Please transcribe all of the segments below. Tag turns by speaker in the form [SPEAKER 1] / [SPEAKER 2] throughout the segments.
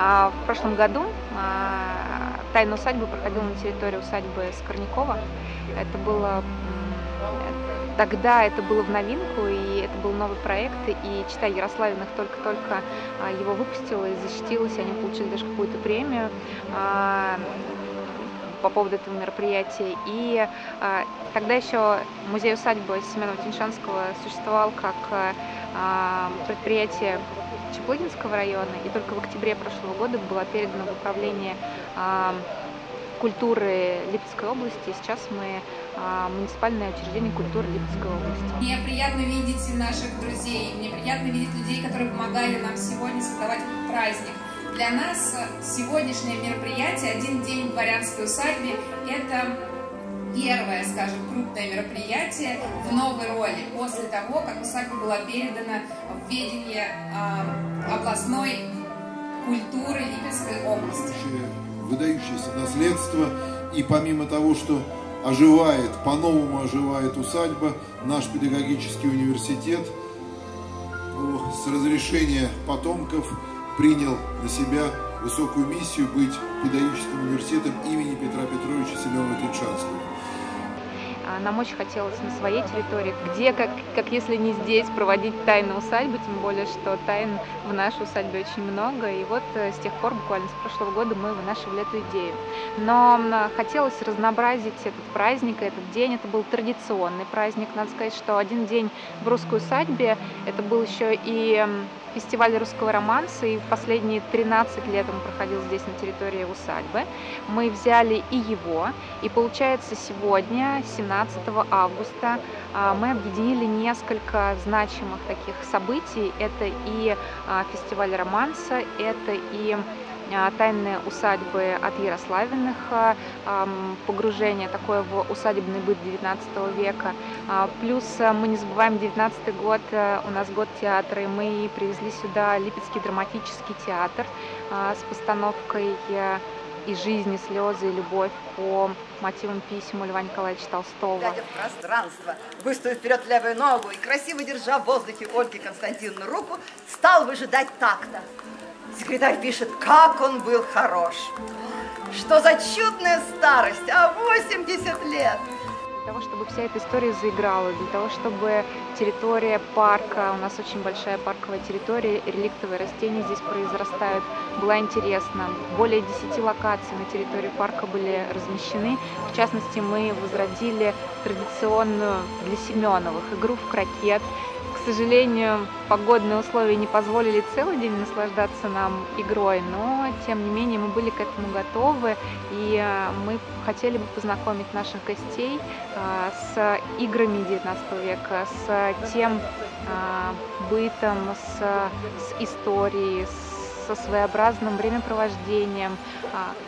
[SPEAKER 1] А, в прошлом году а, тайна усадьбы проходила на территории усадьбы Скорнякова. Это было тогда это было в новинку, и это был новый проект, и читая Ярославиных только-только а, его выпустила и защитилась, они получили даже какую-то премию по поводу этого мероприятия. И э, тогда еще музей усадьбы Семенова Тиньшанского существовал как э, предприятие Чеплыгинского района, и только в октябре прошлого года было передано в управление э, культуры Липецкой области. Сейчас мы а, муниципальное учреждение культуры Липецкой области.
[SPEAKER 2] Мне приятно видеть наших друзей, мне приятно видеть людей, которые помогали нам сегодня создавать праздник. Для нас сегодняшнее мероприятие «Один день в дворянской усадьбе» — это первое, скажем, крупное мероприятие в новой роли после того, как усадьба была передана в ведение э, областной культуры Липецкой области.
[SPEAKER 3] Выдающееся наследство, и помимо того, что оживает, по-новому оживает усадьба, наш педагогический университет с разрешения потомков принял на себя высокую миссию быть педагогическим университетом имени Петра Петровича Семенова-Тиншанского.
[SPEAKER 1] А, нам очень хотелось на своей территории, где, как, как если не здесь, проводить тайны усадьбы, тем более, что тайн в нашей усадьбе очень много. И вот э, с тех пор, буквально с прошлого года, мы вынашивали эту идею. Но хотелось разнообразить этот праздник, этот день. Это был традиционный праздник. Надо сказать, что один день в русской усадьбе, это был еще и фестиваль русского романса, и последние 13 лет он проходил здесь, на территории усадьбы. Мы взяли и его, и получается сегодня, 17 августа, а, мы объединили несколько значимых таких событий. Это и а, фестиваль романса, это и а, тайные усадьбы от Ярославиных, погружение такое в усадебный быт 19 века. Плюс мы не забываем 19 год, у нас год театра, и мы привезли сюда Липецкий драматический театр с постановкой и жизни, слезы, и любовь по мотивам писем Льва Николаевича Толстого.
[SPEAKER 4] Глядя в пространство, выставив вперед левую ногу и красиво держа в воздухе Ольги Константиновну руку, стал выжидать такта. Секретарь пишет, как он был хорош. Что за чудная старость, а 80 лет.
[SPEAKER 1] Того, чтобы вся эта история заиграла, для того, чтобы территория парка, у нас очень большая парковая территория, реликтовые растения здесь произрастают, была интересна. Более 10 локаций на территории парка были размещены. В частности, мы возродили традиционную для Семеновых игру в крокет сожалению, погодные условия не позволили целый день наслаждаться нам игрой, но тем не менее мы были к этому готовы, и э, мы хотели бы познакомить наших гостей э, с играми 19 века, с тем э, бытом, с, с историей, со своеобразным времяпровождением,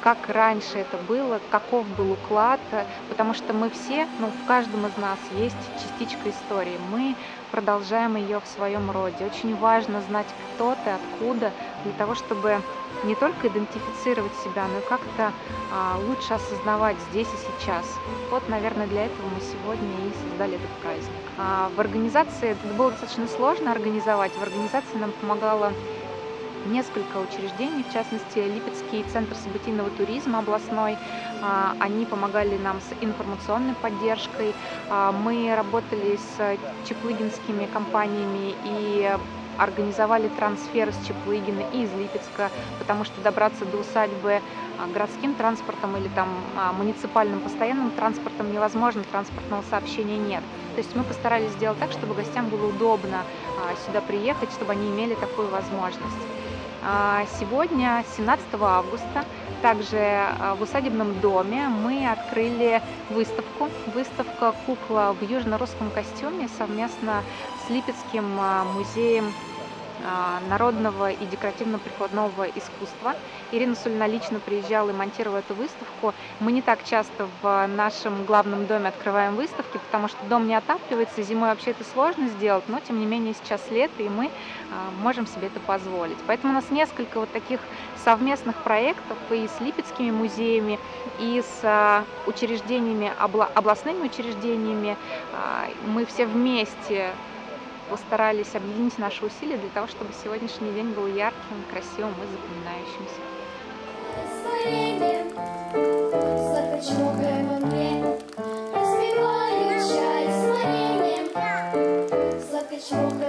[SPEAKER 1] как раньше это было, каков был уклад, потому что мы все, ну, в каждом из нас есть частичка истории. Мы продолжаем ее в своем роде. Очень важно знать, кто ты, откуда, для того, чтобы не только идентифицировать себя, но и как-то а, лучше осознавать здесь и сейчас. Вот, наверное, для этого мы сегодня и создали этот праздник. А, в организации это было достаточно сложно организовать. В организации нам помогала несколько учреждений, в частности, Липецкий центр событийного туризма областной. А, они помогали нам с информационной поддержкой. А, мы работали с чеплыгинскими компаниями и организовали трансфер из Чеплыгина и из Липецка, потому что добраться до усадьбы а, городским транспортом или там муниципальным постоянным транспортом невозможно, транспортного сообщения нет. То есть мы постарались сделать так, чтобы гостям было удобно сюда приехать, чтобы они имели такую возможность. А, сегодня, 17 августа, также а, в усадебном доме мы открыли выставку. Выставка «Кукла в южно-русском костюме» совместно с Липецким а, музеем народного и декоративно-прикладного искусства. Ирина Сульна лично приезжала и монтировала эту выставку. Мы не так часто в нашем главном доме открываем выставки, потому что дом не отапливается, зимой вообще это сложно сделать, но тем не менее сейчас лето, и мы а, можем себе это позволить. Поэтому у нас несколько вот таких совместных проектов и с Липецкими музеями, и с а, учреждениями, областными учреждениями. Мы все вместе постарались объединить наши усилия для того, чтобы сегодняшний день был ярким, красивым и запоминающимся.
[SPEAKER 5] Сладко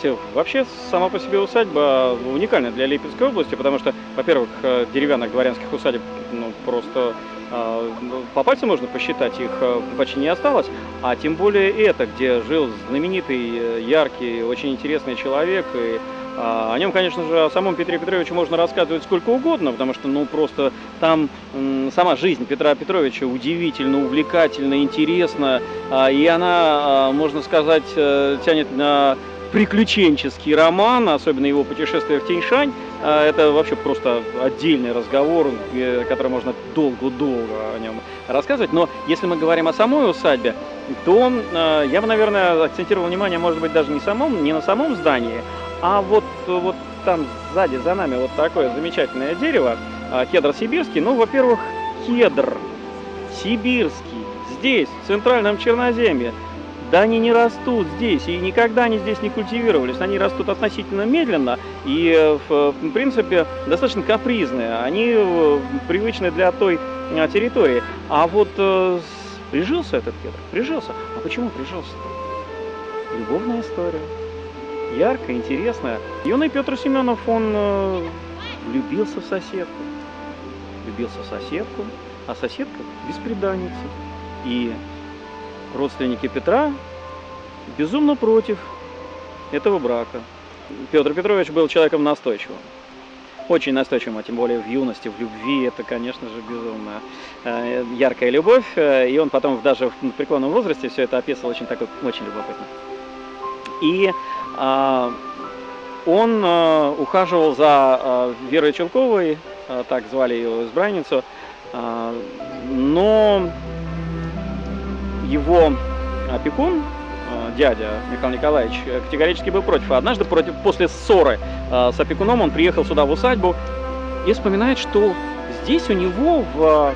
[SPEAKER 6] знаете, вообще сама по себе усадьба уникальна для Липецкой области, потому что, во-первых, э, деревянных дворянских усадеб ну, просто э, ну, по пальцам можно посчитать, их э, почти не осталось, а тем более это, где жил знаменитый, э, яркий, очень интересный человек, и а, о нем, конечно же, о самом Петре Петровиче можно рассказывать сколько угодно, потому что, ну, просто там сама жизнь Петра Петровича удивительно, увлекательна, интересна, а, и она, а, можно сказать, тянет на приключенческий роман, особенно его путешествие в Тяньшань. А, Это вообще просто отдельный разговор, э, который можно долго-долго о нем рассказывать. Но если мы говорим о самой усадьбе, то э, я бы, наверное, акцентировал внимание, может быть, даже не, самом, не на самом здании, а вот, вот там сзади за нами вот такое замечательное дерево, а, кедр сибирский. Ну, во-первых, кедр сибирский здесь, в центральном Черноземье. Да они не растут здесь, и никогда они здесь не культивировались. Они растут относительно медленно и, э, в в принципе, достаточно капризные. Они э, привычны для той э, территории. А вот э, прижился этот кедр, прижился. А почему прижился? Любовная история. Яркая, интересная. Юный Петр Семенов, он э, влюбился в соседку. Влюбился в соседку, а соседка беспреданница. И родственники Петра безумно против этого брака. Петр Петрович был человеком настойчивым. Очень настойчивым, а тем более в юности, в любви. Это, конечно же, безумно э, яркая любовь. Э, И он потом даже в преклонном возрасте все это описывал очень так очень любопытно. И а, он а, ухаживал за а, Верой Челковой, а, так звали ее избранницу, а, но его опекун, а, дядя Михаил Николаевич, э, категорически был против. А Однажды против, после ссоры а, с опекуном он приехал сюда в усадьбу и вспоминает, что здесь у него в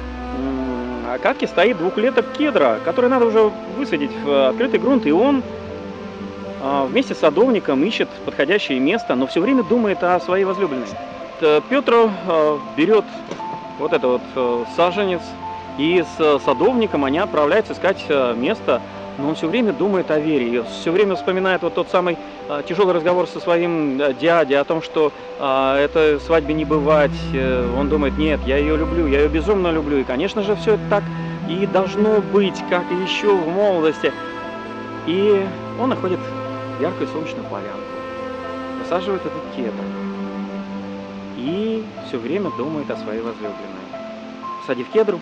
[SPEAKER 6] катке стоит двухлеток кедра, который надо уже высадить в открытый грунт, и он а, вместе с садовником ищет подходящее место, но все время думает о своей возлюбленной. Петр а, берет вот это вот э, саженец, и с э, садовником они отправляются искать э, место, но он все время думает о Вере, и все время вспоминает вот тот самый э, тяжелый разговор со своим дядей о том, что э, это свадьбе не бывать. Он думает, нет, я ее люблю, я ее безумно люблю, и, конечно же, все это так и должно быть, как еще в молодости. И он находит яркую солнечную полянку, высаживает этот кедр и все время думает о своей возлюбленной. Садив кедру,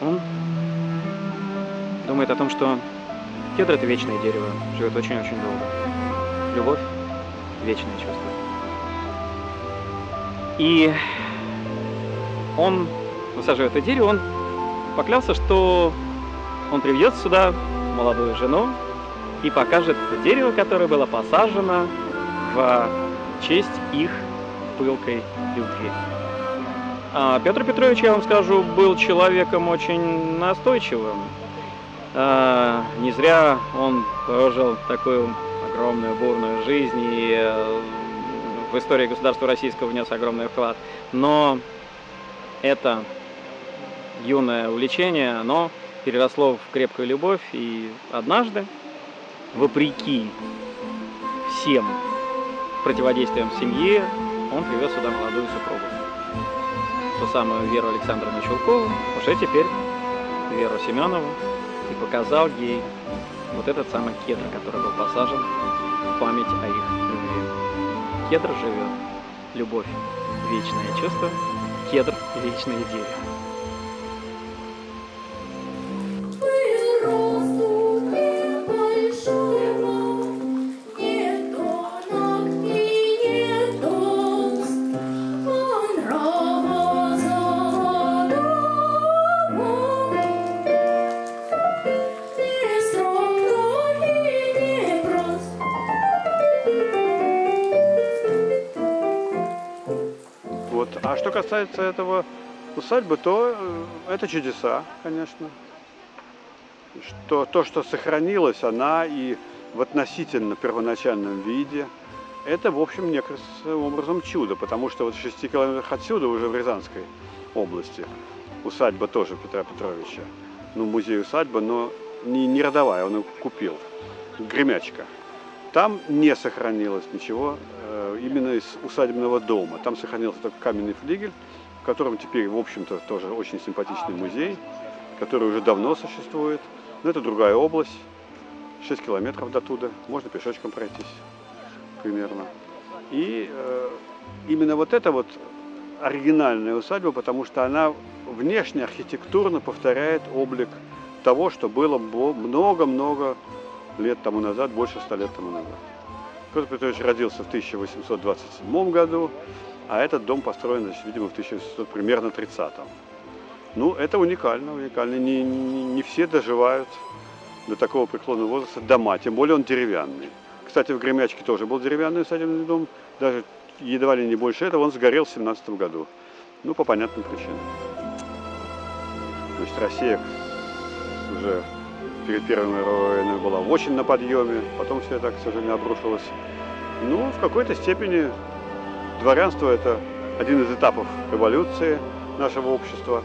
[SPEAKER 6] он думает о том, что кедр это вечное дерево, живет очень-очень долго. Любовь – вечное чувство. И он, высаживая это дерево, он поклялся, что он приведет сюда молодую жену и покажет дерево, которое было посажено в честь их пылкой любви. А Петр Петрович, я вам скажу, был человеком очень настойчивым. А, Не зря он прожил такую огромную бурную жизнь и э, в истории государства российского внес огромный вклад. Но это юное увлечение, оно переросло в крепкую любовь, и однажды, вопреки всем противодействиям в семье, он привез сюда молодую супругу. Ту самую Веру Александровну Чулкову, уже теперь Веру Семенову, и показал ей вот этот самый кедр, который был посажен в память о их любви. Кедр живет, любовь – вечное чувство, кедр – вечное дерево.
[SPEAKER 7] Касается этого усадьбы, то э, это чудеса, конечно. Что, то, что сохранилось, она и в относительно первоначальном виде, это, в общем, некоторым образом чудо, потому что вот в 6 километрах отсюда, уже в Рязанской области, усадьба тоже Петра Петровича, ну, музей усадьба, но не, не родовая, он ее купил, Гремячка. Там не сохранилось ничего э, именно из усадебного дома. Там сохранился только каменный флигель, в котором теперь, в общем-то, тоже очень симпатичный музей, который уже давно существует. Но это другая область, 6 километров до туда, можно пешочком пройтись примерно. И э, именно вот это вот оригинальная усадьба, потому что она внешне архитектурно повторяет облик того, что было много-много лет тому назад, больше ста лет тому назад. Петр Петрович родился в 1827 году, а этот дом построен, значит, видимо, в 1800, примерно 30-м. Ну, это уникально, уникально. Не, не, не все доживают до такого преклонного возраста дома, тем более он деревянный. Кстати, в Гремячке тоже был деревянный усадебный дом, даже едва ли не больше этого, он сгорел в 17 году. Ну, по понятным причинам. Значит, Россия уже перед Первой мировой войной была очень на подъеме, потом все это, к сожалению, обрушилось. Ну, в какой-то степени дворянство – это один из этапов эволюции нашего общества.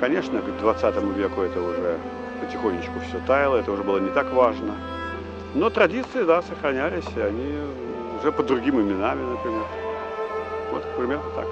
[SPEAKER 7] Конечно, к 20 веку это уже потихонечку все таяло, это уже было не так важно. Но традиции, да, сохранялись, и они уже под другими именами, например. Вот примерно так.